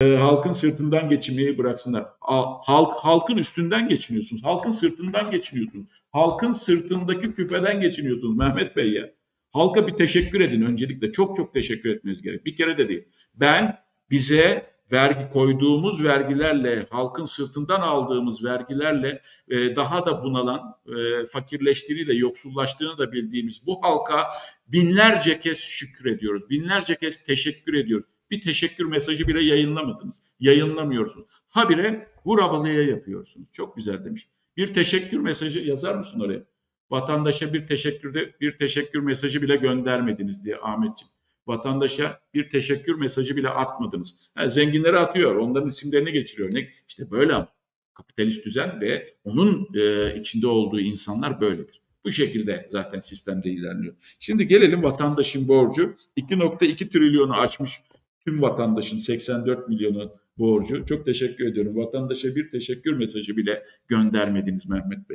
e, halkın sırtından geçinmeyi bıraksınlar. Halk halkın üstünden geçiniyorsunuz. Halkın sırtından geçiniyorsunuz. Halkın sırtındaki küpeden geçiniyorsunuz Mehmet Bey ya. Halka bir teşekkür edin öncelikle. Çok çok teşekkür etmeniz gerek. Bir kere de değil. Ben bize vergi koyduğumuz vergilerle, halkın sırtından aldığımız vergilerle e, daha da bunalan, e, fakirleştiğini de yoksullaştığını da bildiğimiz bu halka binlerce kez şükrediyoruz. Binlerce kez teşekkür ediyoruz. Bir teşekkür mesajı bile yayınlamadınız. Yayınlamıyorsunuz. Habire vurabalıya yapıyorsunuz. Çok güzel demiş. Bir teşekkür mesajı yazar mısın oraya? Vatandaşa bir teşekkürde bir teşekkür mesajı bile göndermediniz diye Ahmetciğim vatandaşa bir teşekkür mesajı bile atmadınız. Yani zenginlere atıyor, onların isimlerini geçiriyor. Ne? İşte böyle ama kapitalist düzen ve onun e, içinde olduğu insanlar böyledir. Bu şekilde zaten sistemde ilerliyor. Şimdi gelelim vatandaşın borcu. 2.2 trilyonu aşmış tüm vatandaşın 84 milyonu borcu. Çok teşekkür ediyorum. Vatandaşa bir teşekkür mesajı bile göndermediniz Mehmet Bey.